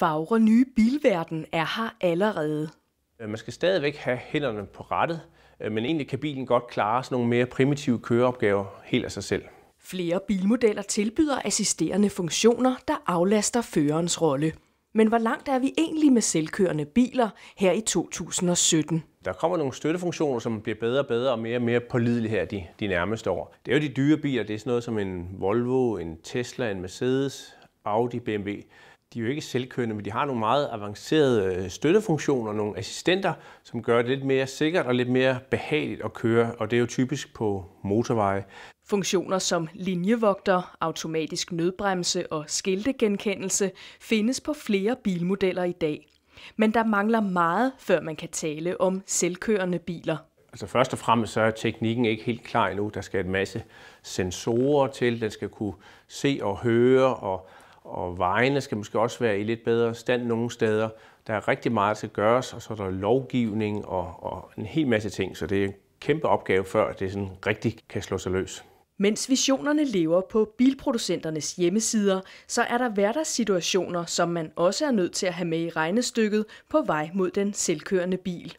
fagre nye bilverden er her allerede. Man skal stadigvæk have hænderne på rattet, øh, men egentlig kan bilen godt klare sådan nogle mere primitive køreopgaver helt af sig selv. Flere bilmodeller tilbyder assisterende funktioner, der aflaster førerens rolle. Men hvor langt er vi egentlig med selvkørende biler her i 2017? Der kommer nogle støttefunktioner, som bliver bedre og bedre og mere og mere pålidelige her de, de nærmeste år. Det er jo de dyre biler, det er sådan noget som en Volvo, en Tesla, en Mercedes, Audi, BMW. De er jo ikke selvkørende, men de har nogle meget avancerede øh, støttefunktioner, nogle assistenter, som gør det lidt mere sikkert og lidt mere behageligt at køre, og det er jo typisk på motorveje. Funktioner som linjevogter, automatisk nødbremse og skiltegenkendelse findes på flere bilmodeller i dag. Men der mangler meget, før man kan tale om selvkørende biler. Altså først og fremmest så er teknikken ikke helt klar endnu. Der skal en masse sensorer til, den skal kunne se og høre, og, og vejene skal måske også være i lidt bedre stand nogle steder. Der er rigtig meget, der skal gøres, og så er der lovgivning og, og en hel masse ting, så det er en kæmpe opgave, før det sådan rigtig kan slå sig løs. Mens visionerne lever på bilproducenternes hjemmesider, så er der hverdagssituationer, som man også er nødt til at have med i regnestykket på vej mod den selvkørende bil.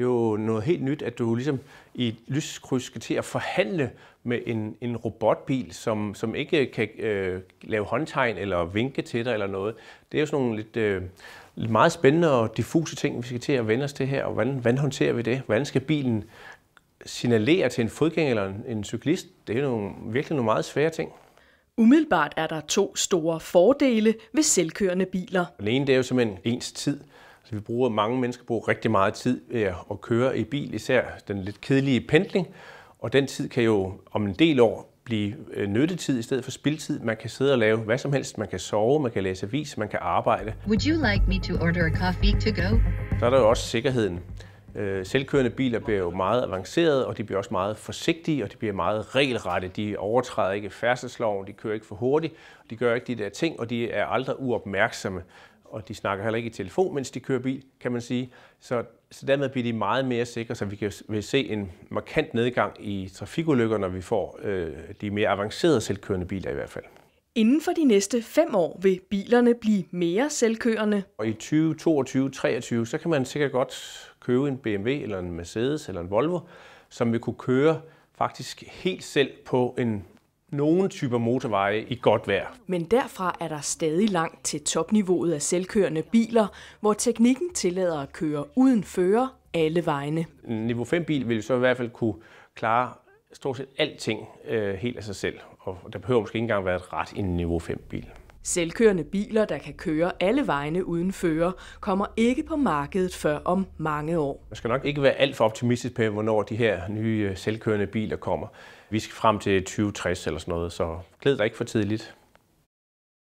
Det er jo noget helt nyt, at du ligesom i et lyskryds skal til at forhandle med en, en robotbil, som, som ikke kan øh, lave håndtegn eller vinke til dig eller noget. Det er jo sådan nogle lidt, øh, lidt meget spændende og diffuse ting, vi skal til at vende os til her. Og hvordan, hvordan håndterer vi det? Hvordan skal bilen signalere til en fodgænger eller en, en cyklist? Det er nogle, virkelig nogle meget svære ting. Umiddelbart er der to store fordele ved selvkørende biler. Den ene det er jo simpelthen ens tid. Så vi bruger, mange mennesker bruger rigtig meget tid ved at køre i bil, især den lidt kedelige pendling. Og den tid kan jo om en del år blive øh, nyttetid i stedet for spildtid. Man kan sidde og lave hvad som helst. Man kan sove, man kan læse avis, man kan arbejde. Would you like me to order a coffee to go? Så er der jo også sikkerheden. Øh, selvkørende biler bliver jo meget avancerede, og de bliver også meget forsigtige, og de bliver meget regelrette. De overtræder ikke færdselsloven, de kører ikke for hurtigt, de gør ikke de der ting, og de er aldrig uopmærksomme. Og de snakker heller ikke i telefon, mens de kører bil, kan man sige. Så, så dermed bliver de meget mere sikre, så vi kan vil se en markant nedgang i trafikulykker, når vi får øh, de mere avancerede selvkørende biler i hvert fald. Inden for de næste fem år vil bilerne blive mere selvkørende. Og i 2022 2023 så kan man sikkert godt købe en BMW eller en Mercedes eller en Volvo, som vil kunne køre faktisk helt selv på en nogle typer motorveje i godt vejr. Men derfra er der stadig langt til topniveauet af selvkørende biler, hvor teknikken tillader at køre uden fører alle vegne. En niveau 5 bil vil så i hvert fald kunne klare stort set alting øh, helt af sig selv, og der behøver måske ikke engang være et ret i en niveau 5 bil. Selvkørende biler, der kan køre alle vegne uden fører, kommer ikke på markedet før om mange år. Man skal nok ikke være alt for optimistisk på, hvornår de her nye selvkørende biler kommer. Vi skal frem til 2060 eller sådan noget, så glæd dig ikke for tidligt.